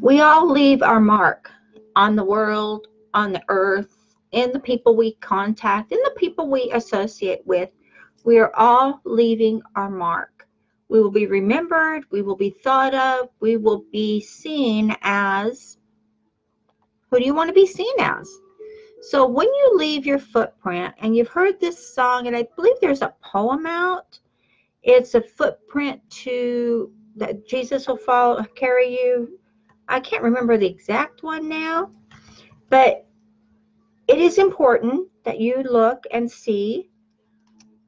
We all leave our mark on the world, on the earth, in the people we contact, in the people we associate with. We are all leaving our mark. We will be remembered, we will be thought of, we will be seen as who do you want to be seen as? So when you leave your footprint, and you've heard this song, and I believe there's a poem out, it's a footprint to that Jesus will follow, carry you. I can't remember the exact one now, but it is important that you look and see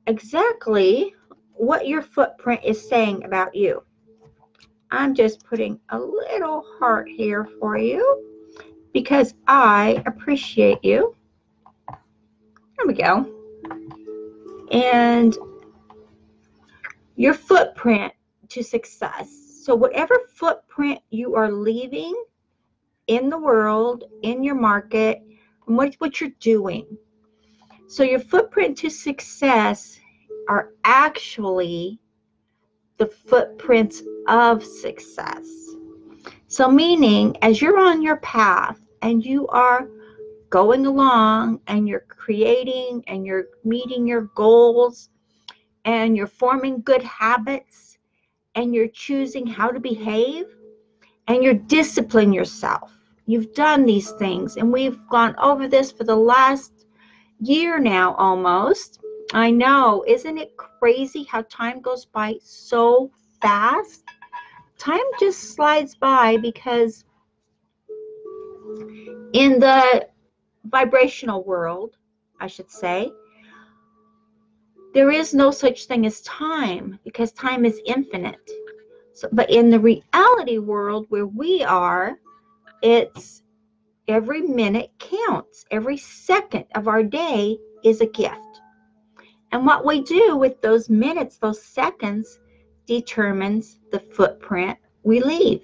exactly what your footprint is saying about you. I'm just putting a little heart here for you because I appreciate you. There we go. And your footprint to success. So, whatever footprint you are leaving in the world, in your market, what, what you're doing. So, your footprint to success are actually the footprints of success. So, meaning, as you're on your path and you are going along and you're creating and you're meeting your goals and you're forming good habits and you're choosing how to behave and you're disciplining yourself. You've done these things, and we've gone over this for the last year now almost. I know, isn't it crazy how time goes by so fast? Time just slides by because in the vibrational world, I should say, there is no such thing as time because time is infinite. So, but in the reality world where we are, it's every minute counts. Every second of our day is a gift. And what we do with those minutes, those seconds, determines the footprint we leave.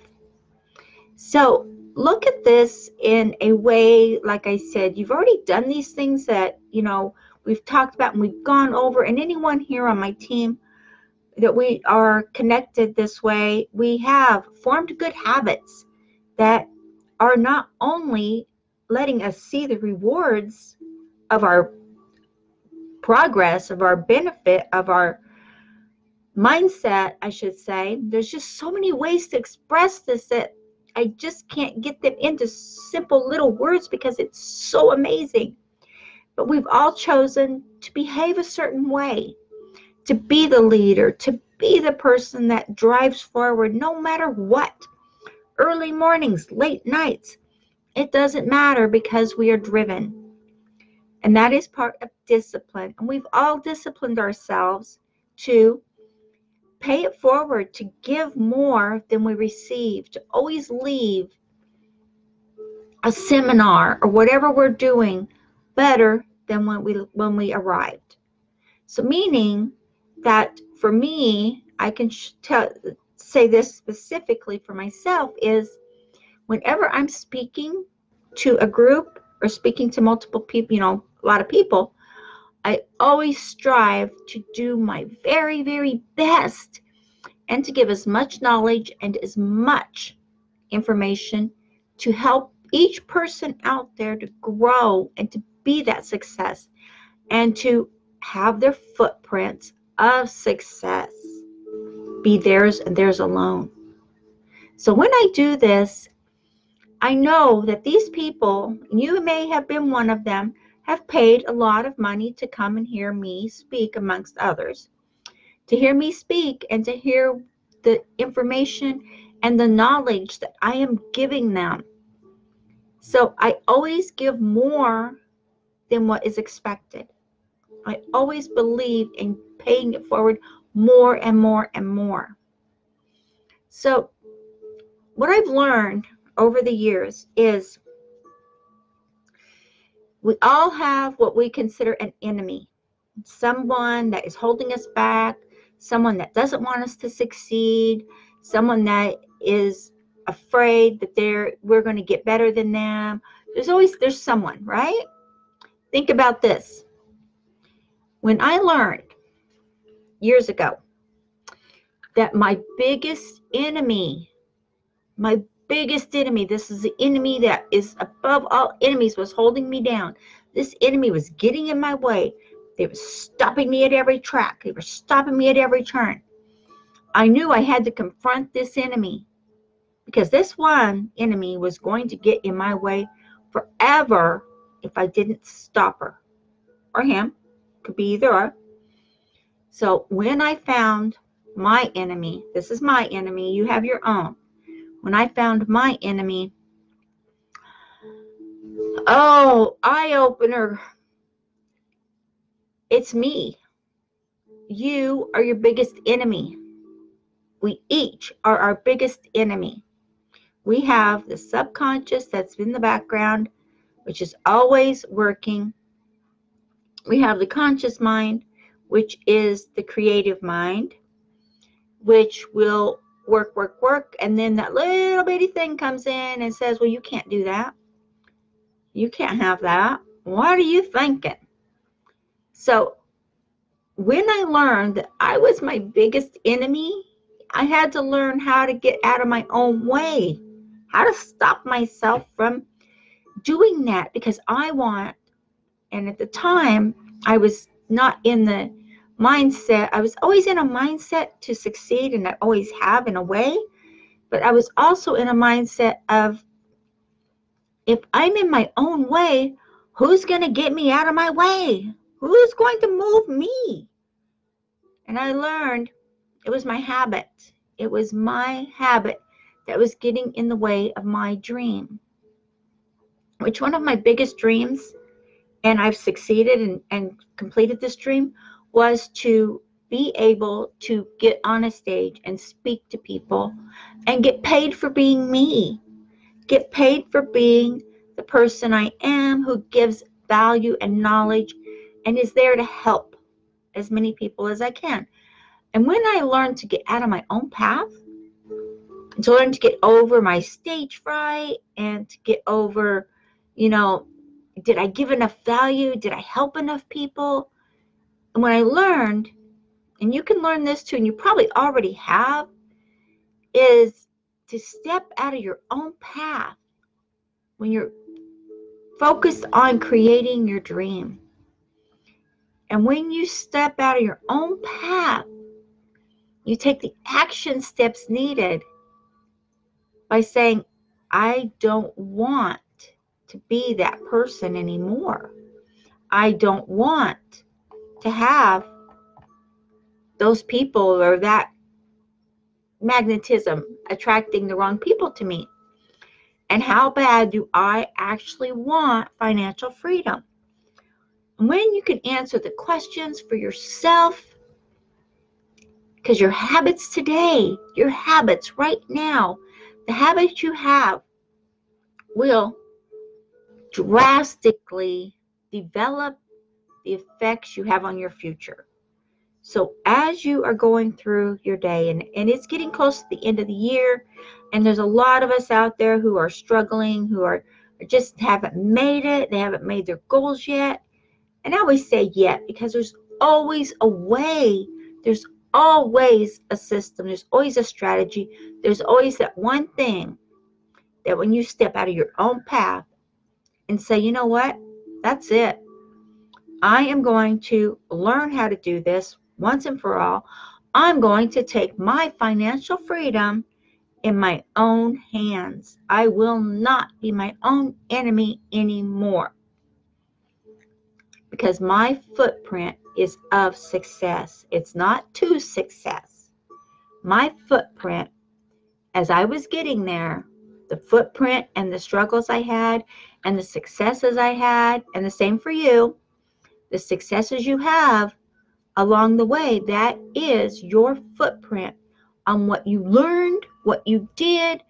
So look at this in a way, like I said, you've already done these things that, you know, we've talked about and we've gone over. And anyone here on my team that we are connected this way, we have formed good habits that are not only letting us see the rewards of our progress, of our benefit, of our mindset, I should say. There's just so many ways to express this that I just can't get them into simple little words because it's so amazing. But we've all chosen to behave a certain way, to be the leader, to be the person that drives forward no matter what. Early mornings, late nights, it doesn't matter because we are driven. And that is part of discipline. And we've all disciplined ourselves to pay it forward, to give more than we receive, to always leave a seminar or whatever we're doing better than when we when we arrived. So meaning that for me, I can tell, say this specifically for myself is whenever I'm speaking to a group or speaking to multiple people, you know, a lot of people, I always strive to do my very, very best and to give as much knowledge and as much information to help each person out there to grow and to be that success and to have their footprints of success be theirs and theirs alone. So when I do this, I know that these people, you may have been one of them, have paid a lot of money to come and hear me speak, amongst others, to hear me speak and to hear the information and the knowledge that I am giving them. So I always give more than what is expected. I always believe in paying it forward more and more and more. So, what I've learned over the years is we all have what we consider an enemy someone that is holding us back, someone that doesn't want us to succeed, someone that is afraid that they're we're going to get better than them. There's always there's someone, right? Think about this. When I learned years ago that my biggest enemy, my biggest enemy. This is the enemy that is above all enemies, was holding me down. This enemy was getting in my way. They were stopping me at every track, they were stopping me at every turn. I knew I had to confront this enemy because this one enemy was going to get in my way forever if I didn't stop her or him. Could be either. So when I found my enemy, this is my enemy, you have your own. When I found my enemy, oh, eye opener. It's me. You are your biggest enemy. We each are our biggest enemy. We have the subconscious that's in the background, which is always working. We have the conscious mind, which is the creative mind, which will work, work, work. And then that little bitty thing comes in and says, Well, you can't do that. You can't have that. What are you thinking? So, when I learned that I was my biggest enemy, I had to learn how to get out of my own way, how to stop myself from doing that because I want, and at the time, I was not in the mindset. I was always in a mindset to succeed, and I always have in a way, but I was also in a mindset of if I'm in my own way, who's going to get me out of my way? Who's going to move me? And I learned it was my habit. It was my habit that was getting in the way of my dream. Which one of my biggest dreams, and I've succeeded and, and completed this dream, was to be able to get on a stage and speak to people and get paid for being me. Get paid for being the person I am who gives value and knowledge and is there to help as many people as I can. And when I learned to get out of my own path, to learn to get over my stage fright and to get over, you know, did I give enough value? Did I help enough people? And what I learned, and you can learn this too, and you probably already have, is to step out of your own path when you're focused on creating your dream. And when you step out of your own path, you take the action steps needed by saying, I don't want to be that person anymore. I don't want to have those people or that magnetism attracting the wrong people to me. And how bad do I actually want financial freedom? When you can answer the questions for yourself, because your habits today, your habits right now, the habits you have will drastically develop the effects you have on your future. So, as you are going through your day, and, and it's getting close to the end of the year, and there's a lot of us out there who are struggling, who are just haven't made it, they haven't made their goals yet. And I always say yet because there's always a way, there's always a system, there's always a strategy, there's always that one thing that when you step out of your own path and say, you know what, that's it. I am going to learn how to do this once and for all. I'm going to take my financial freedom in my own hands. I will not be my own enemy anymore because my footprint is of success. It's not to success. My footprint, as I was getting there, the footprint and the struggles I had, and the successes I had, and the same for you, the successes you have along the way, that is your footprint on what you learned, what you did.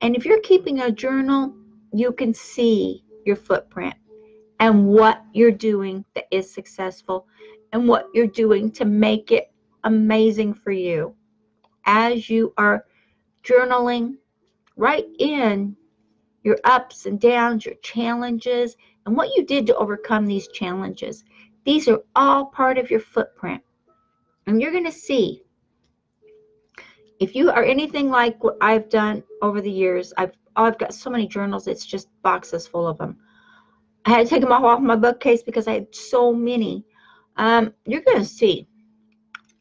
And if you're keeping a journal, you can see your footprint and what you're doing that is successful and what you're doing to make it amazing for you. As you are journaling, write in your ups and downs, your challenges, and what you did to overcome these challenges. These are all part of your footprint. And you're going to see if you are anything like what I've done over the years, I've oh, I've got so many journals. It's just boxes full of them. I had to take them all off my bookcase because I had so many. Um, you're going to see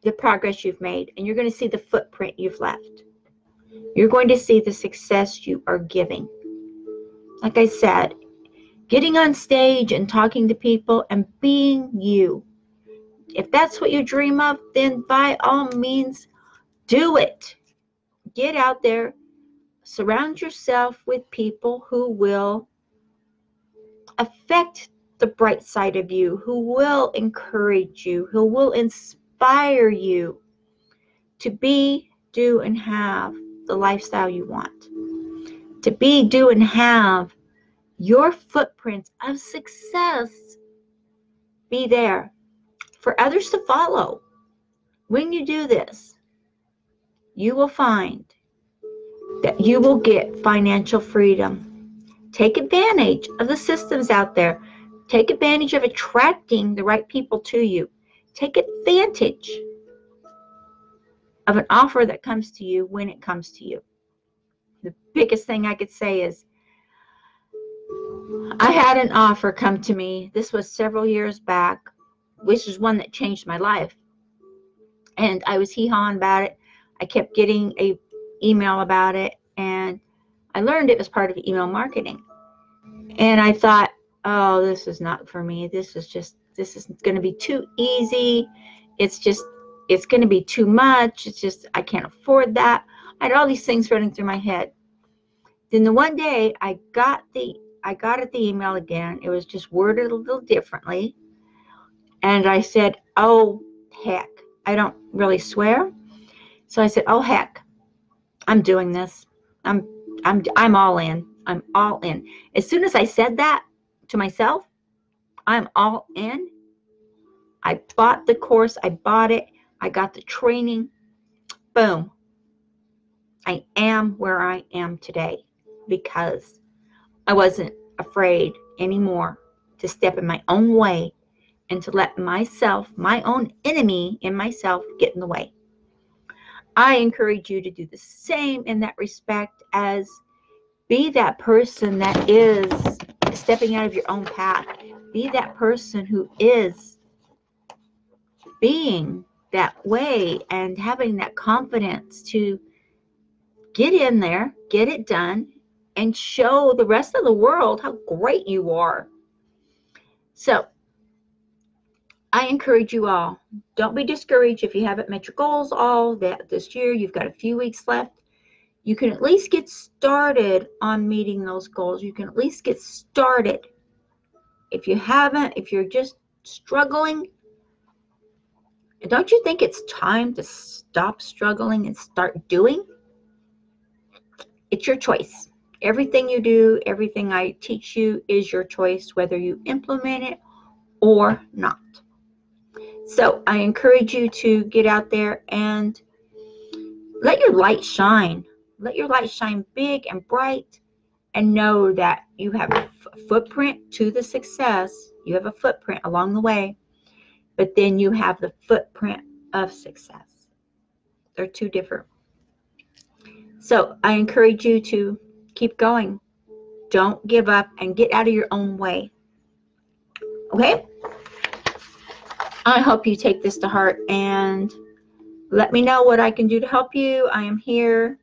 the progress you've made, and you're going to see the footprint you've left. You're going to see the success you are giving. Like I said, getting on stage and talking to people and being you. If that's what you dream of, then by all means, do it. Get out there, surround yourself with people who will affect the bright side of you, who will encourage you, who will inspire you to be, do, and have the lifestyle you want. To be, do, and have your footprints of success be there for others to follow. When you do this, you will find that you will get financial freedom. Take advantage of the systems out there. Take advantage of attracting the right people to you. Take advantage of an offer that comes to you when it comes to you. The biggest thing I could say is I had an offer come to me. This was several years back, which is one that changed my life. And I was hee hawing about it. I kept getting a email about it, and I learned it was part of email marketing. And I thought, oh, this is not for me. This is just, this is going to be too easy. It's just, it's going to be too much. It's just, I can't afford that. I had all these things running through my head. Then the one day I got the I got at the email again. It was just worded a little differently. And I said, Oh, heck. I don't really swear. So I said, Oh, heck. I'm doing this. I'm I'm I'm all in. I'm all in. As soon as I said that to myself, I'm all in. I bought the course, I bought it, I got the training. Boom. I am where I am today because I wasn't afraid anymore to step in my own way and to let myself, my own enemy in myself, get in the way. I encourage you to do the same in that respect as be that person that is stepping out of your own path. Be that person who is being that way and having that confidence to get in there, get it done, and show the rest of the world how great you are. So, I encourage you all, don't be discouraged if you haven't met your goals all that this year. You've got a few weeks left. You can at least get started on meeting those goals. You can at least get started. If you haven't, if you're just struggling, don't you think it's time to stop struggling and start doing? It's your choice. Everything you do, everything I teach you is your choice, whether you implement it or not. So I encourage you to get out there and let your light shine. Let your light shine big and bright and know that you have a footprint to the success. You have a footprint along the way, but then you have the footprint of success. They're two different. So I encourage you to Keep going. Don't give up and get out of your own way. Okay? I hope you take this to heart and let me know what I can do to help you. I am here.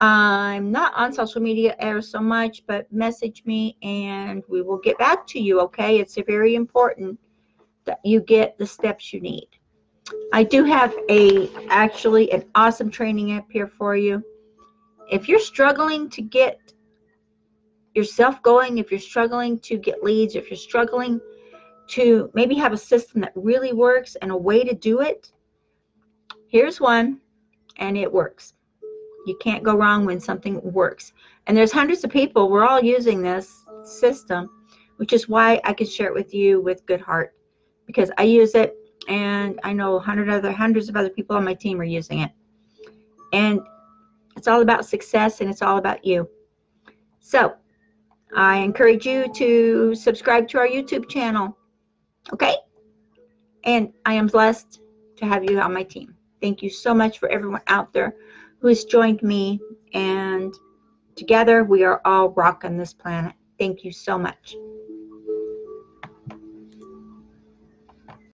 I'm not on social media ever so much, but message me and we will get back to you, okay? It's very important you get the steps you need. I do have a actually an awesome training app here for you if you're struggling to get yourself going, if you're struggling to get leads, if you're struggling to maybe have a system that really works and a way to do it, here's one and it works. You can't go wrong when something works. And there's hundreds of people, we're all using this system, which is why I can share it with you with good heart because I use it and I know hundred other hundreds of other people on my team are using it. And it's all about success and it's all about you. So I encourage you to subscribe to our YouTube channel. Okay? And I am blessed to have you on my team. Thank you so much for everyone out there who's joined me, and together we are all rocking this planet. Thank you so much.